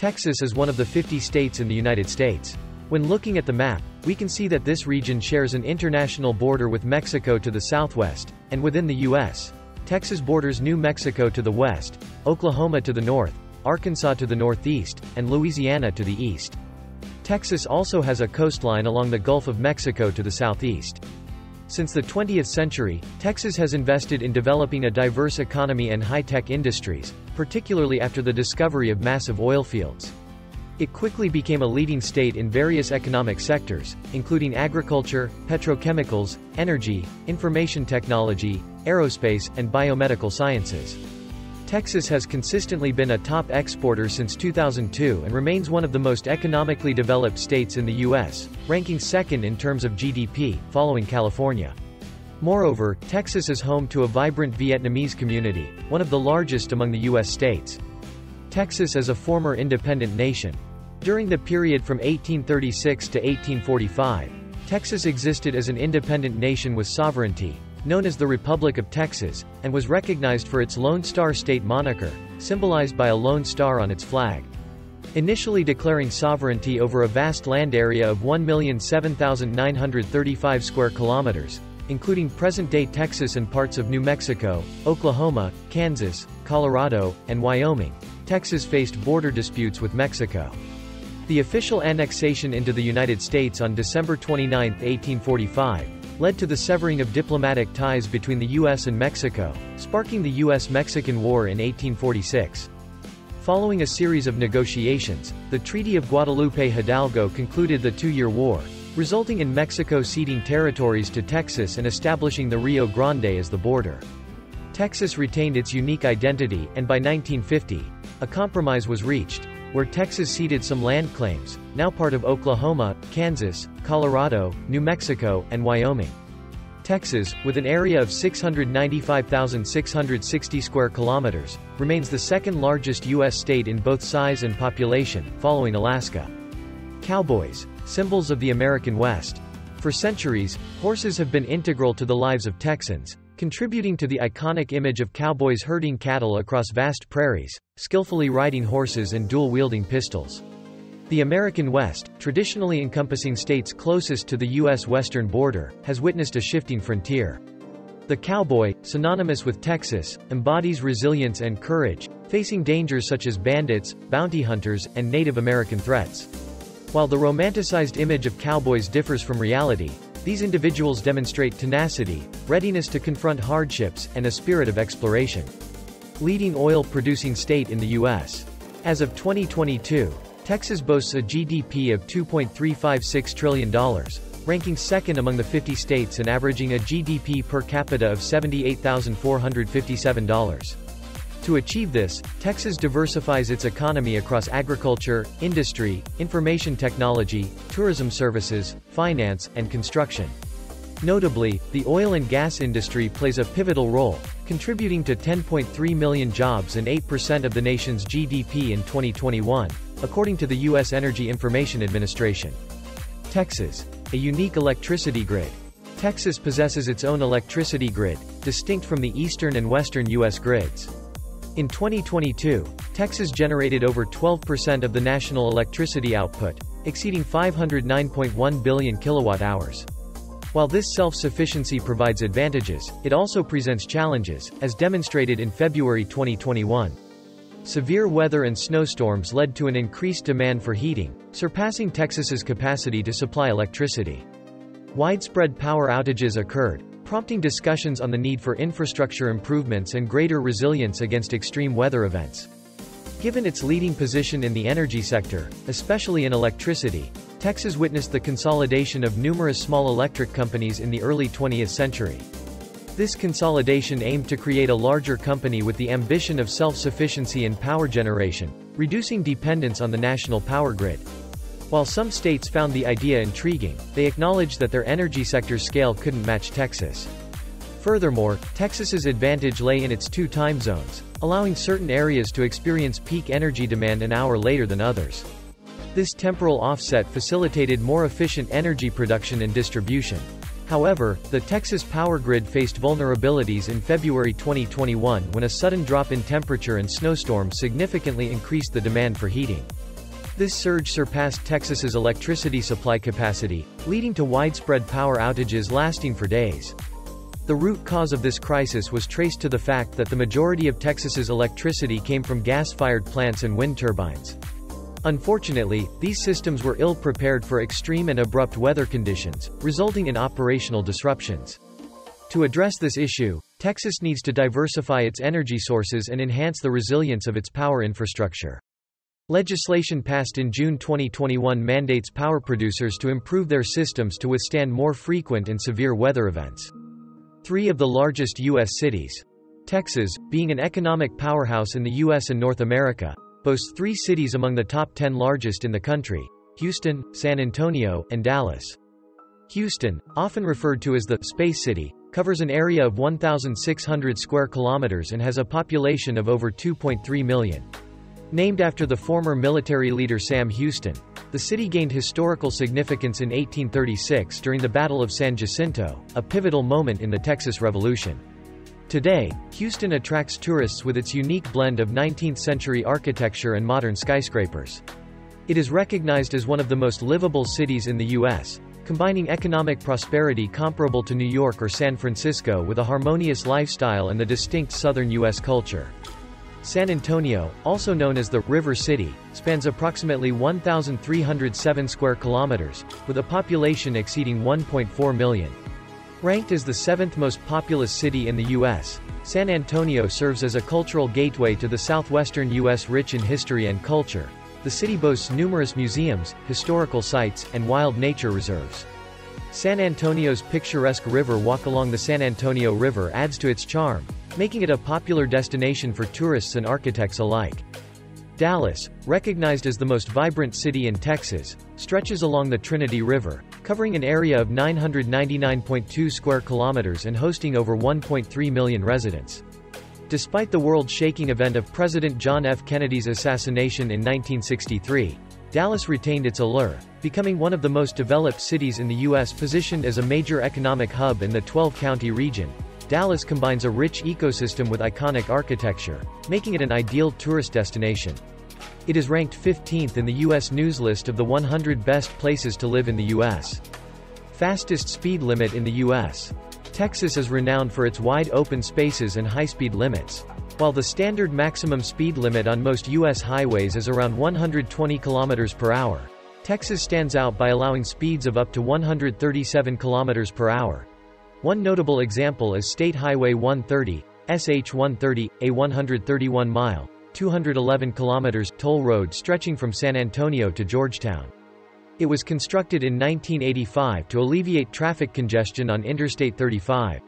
Texas is one of the 50 states in the United States. When looking at the map, we can see that this region shares an international border with Mexico to the southwest, and within the U.S. Texas borders New Mexico to the west, Oklahoma to the north, Arkansas to the northeast, and Louisiana to the east. Texas also has a coastline along the Gulf of Mexico to the southeast. Since the 20th century, Texas has invested in developing a diverse economy and high-tech industries, particularly after the discovery of massive oil fields. It quickly became a leading state in various economic sectors, including agriculture, petrochemicals, energy, information technology, aerospace, and biomedical sciences. Texas has consistently been a top exporter since 2002 and remains one of the most economically developed states in the U.S., ranking second in terms of GDP, following California. Moreover, Texas is home to a vibrant Vietnamese community, one of the largest among the U.S. states. Texas is a former independent nation. During the period from 1836 to 1845, Texas existed as an independent nation with sovereignty, known as the Republic of Texas, and was recognized for its Lone Star State moniker, symbolized by a lone star on its flag. Initially declaring sovereignty over a vast land area of 1,007,935 square kilometers, including present-day Texas and parts of New Mexico, Oklahoma, Kansas, Colorado, and Wyoming, Texas faced border disputes with Mexico. The official annexation into the United States on December 29, 1845, led to the severing of diplomatic ties between the U.S. and Mexico, sparking the U.S.-Mexican War in 1846. Following a series of negotiations, the Treaty of Guadalupe Hidalgo concluded the two-year war, resulting in Mexico ceding territories to Texas and establishing the Rio Grande as the border. Texas retained its unique identity, and by 1950, a compromise was reached, where Texas ceded some land claims, now part of Oklahoma, Kansas, Colorado, New Mexico, and Wyoming. Texas, with an area of 695,660 square kilometers, remains the second largest U.S. state in both size and population, following Alaska. Cowboys, symbols of the American West. For centuries, horses have been integral to the lives of Texans, contributing to the iconic image of cowboys herding cattle across vast prairies, skillfully riding horses and dual-wielding pistols. The American West, traditionally encompassing states closest to the U.S. western border, has witnessed a shifting frontier. The cowboy, synonymous with Texas, embodies resilience and courage, facing dangers such as bandits, bounty hunters, and Native American threats. While the romanticized image of cowboys differs from reality, these individuals demonstrate tenacity, readiness to confront hardships, and a spirit of exploration. Leading oil-producing state in the U.S. As of 2022, Texas boasts a GDP of $2.356 trillion, ranking second among the 50 states and averaging a GDP per capita of $78,457. To achieve this, Texas diversifies its economy across agriculture, industry, information technology, tourism services, finance, and construction. Notably, the oil and gas industry plays a pivotal role, contributing to 10.3 million jobs and 8% of the nation's GDP in 2021, according to the U.S. Energy Information Administration. Texas. A unique electricity grid. Texas possesses its own electricity grid, distinct from the eastern and western U.S. grids. In 2022, Texas generated over 12% of the national electricity output, exceeding 509.1 billion kilowatt-hours. While this self-sufficiency provides advantages, it also presents challenges, as demonstrated in February 2021. Severe weather and snowstorms led to an increased demand for heating, surpassing Texas's capacity to supply electricity. Widespread power outages occurred, prompting discussions on the need for infrastructure improvements and greater resilience against extreme weather events. Given its leading position in the energy sector, especially in electricity, Texas witnessed the consolidation of numerous small electric companies in the early 20th century. This consolidation aimed to create a larger company with the ambition of self-sufficiency in power generation, reducing dependence on the national power grid. While some states found the idea intriguing, they acknowledged that their energy sector's scale couldn't match Texas. Furthermore, Texas's advantage lay in its two time zones, allowing certain areas to experience peak energy demand an hour later than others. This temporal offset facilitated more efficient energy production and distribution. However, the Texas power grid faced vulnerabilities in February 2021 when a sudden drop in temperature and snowstorm significantly increased the demand for heating. This surge surpassed Texas's electricity supply capacity, leading to widespread power outages lasting for days. The root cause of this crisis was traced to the fact that the majority of Texas's electricity came from gas-fired plants and wind turbines. Unfortunately, these systems were ill-prepared for extreme and abrupt weather conditions, resulting in operational disruptions. To address this issue, Texas needs to diversify its energy sources and enhance the resilience of its power infrastructure. Legislation passed in June 2021 mandates power producers to improve their systems to withstand more frequent and severe weather events. Three of the largest U.S. cities. Texas, being an economic powerhouse in the U.S. and North America, boasts three cities among the top 10 largest in the country, Houston, San Antonio, and Dallas. Houston, often referred to as the Space City, covers an area of 1,600 square kilometers and has a population of over 2.3 million. Named after the former military leader Sam Houston, the city gained historical significance in 1836 during the Battle of San Jacinto, a pivotal moment in the Texas Revolution. Today, Houston attracts tourists with its unique blend of 19th-century architecture and modern skyscrapers. It is recognized as one of the most livable cities in the U.S., combining economic prosperity comparable to New York or San Francisco with a harmonious lifestyle and the distinct southern U.S. culture. San Antonio, also known as the River City, spans approximately 1,307 square kilometers, with a population exceeding 1.4 million. Ranked as the seventh most populous city in the U.S., San Antonio serves as a cultural gateway to the southwestern U.S. rich in history and culture. The city boasts numerous museums, historical sites, and wild nature reserves. San Antonio's picturesque river walk along the San Antonio River adds to its charm, making it a popular destination for tourists and architects alike. Dallas, recognized as the most vibrant city in Texas, stretches along the Trinity River, covering an area of 999.2 square kilometers and hosting over 1.3 million residents. Despite the world-shaking event of President John F. Kennedy's assassination in 1963, Dallas retained its allure, becoming one of the most developed cities in the U.S. positioned as a major economic hub in the 12-county region, Dallas combines a rich ecosystem with iconic architecture, making it an ideal tourist destination. It is ranked 15th in the U.S. News list of the 100 best places to live in the U.S. Fastest speed limit in the U.S. Texas is renowned for its wide open spaces and high-speed limits. While the standard maximum speed limit on most U.S. highways is around 120 km per hour, Texas stands out by allowing speeds of up to 137 km per hour, one notable example is State Highway 130, SH-130, a 131-mile, 211 kilometers toll road stretching from San Antonio to Georgetown. It was constructed in 1985 to alleviate traffic congestion on Interstate 35.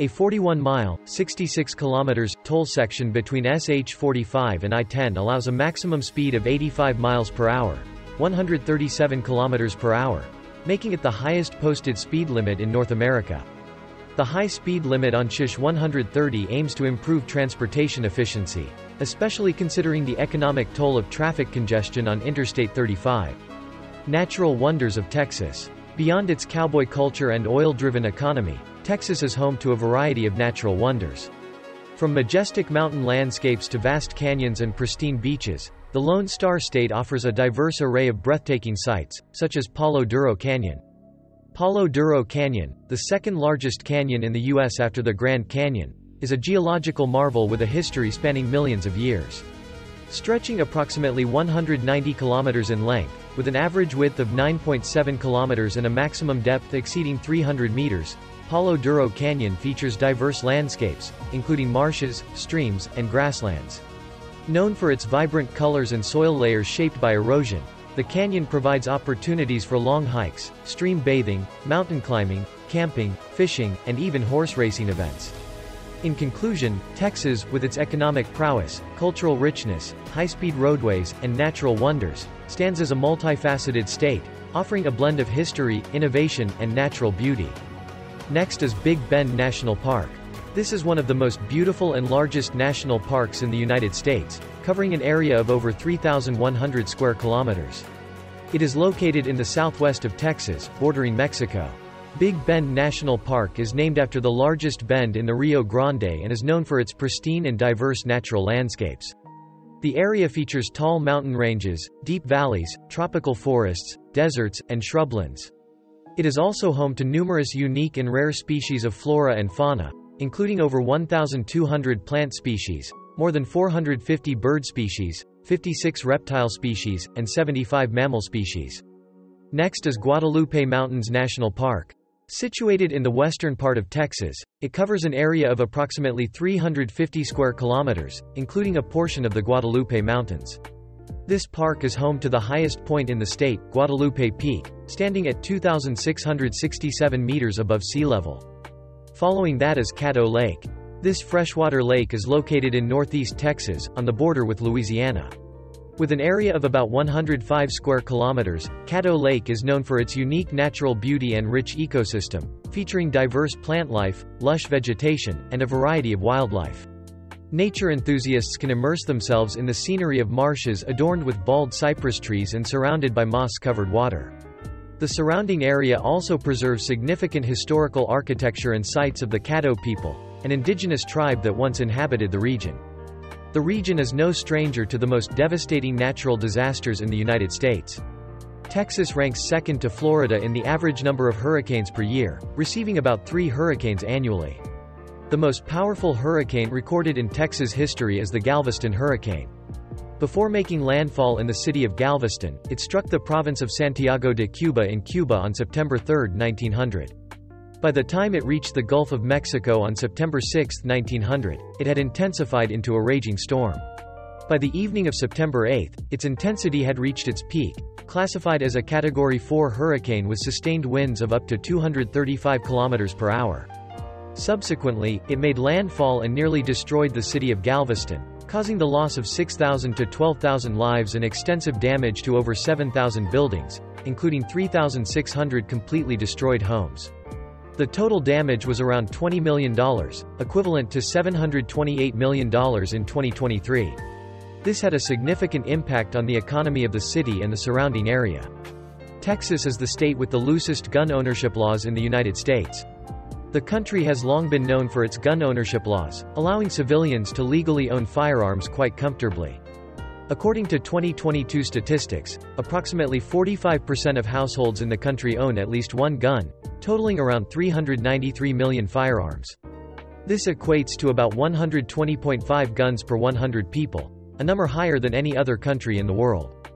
A 41-mile, 66 kilometers toll section between SH-45 and I-10 allows a maximum speed of 85 miles per hour, 137 kilometers per hour, making it the highest posted speed limit in North America. The high speed limit on SH 130 aims to improve transportation efficiency, especially considering the economic toll of traffic congestion on Interstate 35. Natural wonders of Texas. Beyond its cowboy culture and oil-driven economy, Texas is home to a variety of natural wonders. From majestic mountain landscapes to vast canyons and pristine beaches, the Lone Star State offers a diverse array of breathtaking sights, such as Palo Duro Canyon. Palo Duro Canyon, the second largest canyon in the U.S. after the Grand Canyon, is a geological marvel with a history spanning millions of years. Stretching approximately 190 kilometers in length, with an average width of 9.7 kilometers and a maximum depth exceeding 300 meters, Palo Duro Canyon features diverse landscapes, including marshes, streams, and grasslands. Known for its vibrant colors and soil layers shaped by erosion, the canyon provides opportunities for long hikes, stream bathing, mountain climbing, camping, fishing, and even horse racing events. In conclusion, Texas, with its economic prowess, cultural richness, high-speed roadways, and natural wonders, stands as a multifaceted state, offering a blend of history, innovation, and natural beauty. Next is Big Bend National Park. This is one of the most beautiful and largest national parks in the United States, covering an area of over 3,100 square kilometers. It is located in the southwest of Texas, bordering Mexico. Big Bend National Park is named after the largest bend in the Rio Grande and is known for its pristine and diverse natural landscapes. The area features tall mountain ranges, deep valleys, tropical forests, deserts, and shrublands. It is also home to numerous unique and rare species of flora and fauna, including over 1,200 plant species, more than 450 bird species, 56 reptile species, and 75 mammal species. Next is Guadalupe Mountains National Park. Situated in the western part of Texas, it covers an area of approximately 350 square kilometers, including a portion of the Guadalupe Mountains. This park is home to the highest point in the state, Guadalupe Peak, standing at 2,667 meters above sea level. Following that is Caddo Lake. This freshwater lake is located in northeast Texas, on the border with Louisiana. With an area of about 105 square kilometers, Caddo Lake is known for its unique natural beauty and rich ecosystem, featuring diverse plant life, lush vegetation, and a variety of wildlife. Nature enthusiasts can immerse themselves in the scenery of marshes adorned with bald cypress trees and surrounded by moss-covered water. The surrounding area also preserves significant historical architecture and sites of the Caddo people, an indigenous tribe that once inhabited the region. The region is no stranger to the most devastating natural disasters in the United States. Texas ranks second to Florida in the average number of hurricanes per year, receiving about three hurricanes annually. The most powerful hurricane recorded in Texas history is the Galveston hurricane. Before making landfall in the city of Galveston, it struck the province of Santiago de Cuba in Cuba on September 3, 1900. By the time it reached the Gulf of Mexico on September 6, 1900, it had intensified into a raging storm. By the evening of September 8, its intensity had reached its peak, classified as a Category 4 hurricane with sustained winds of up to 235 km per hour. Subsequently, it made landfall and nearly destroyed the city of Galveston, causing the loss of 6,000 to 12,000 lives and extensive damage to over 7,000 buildings, including 3,600 completely destroyed homes. The total damage was around $20 million, equivalent to $728 million in 2023. This had a significant impact on the economy of the city and the surrounding area. Texas is the state with the loosest gun ownership laws in the United States. The country has long been known for its gun ownership laws, allowing civilians to legally own firearms quite comfortably. According to 2022 statistics, approximately 45% of households in the country own at least one gun, totaling around 393 million firearms. This equates to about 120.5 guns per 100 people, a number higher than any other country in the world.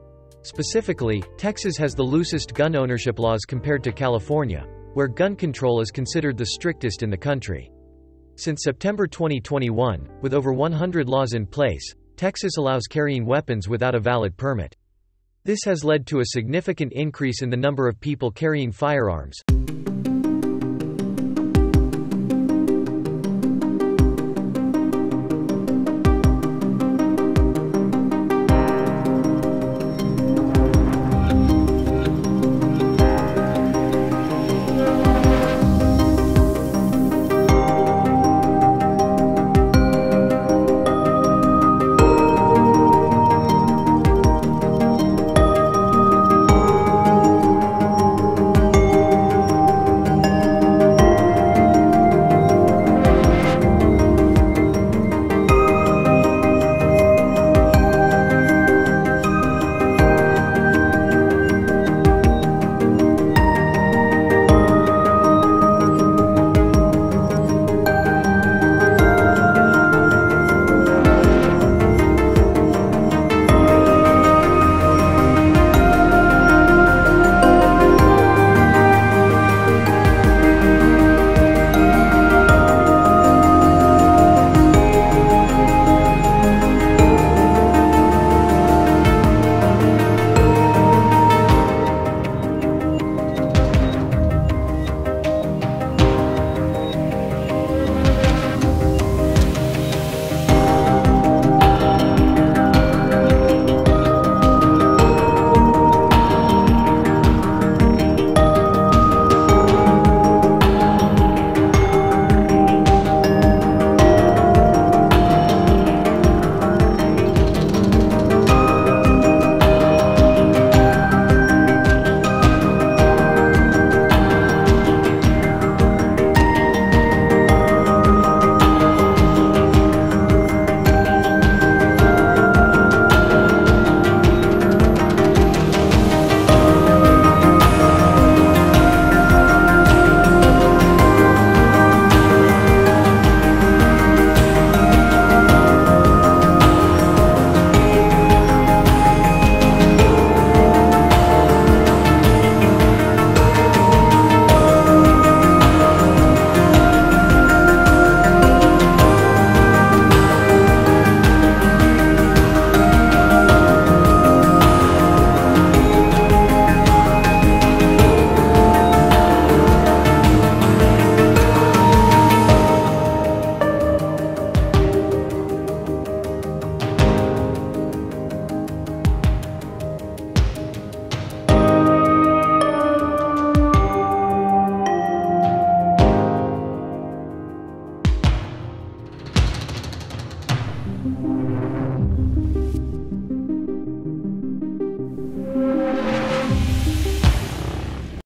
Specifically, Texas has the loosest gun ownership laws compared to California, where gun control is considered the strictest in the country. Since September 2021, with over 100 laws in place, Texas allows carrying weapons without a valid permit. This has led to a significant increase in the number of people carrying firearms,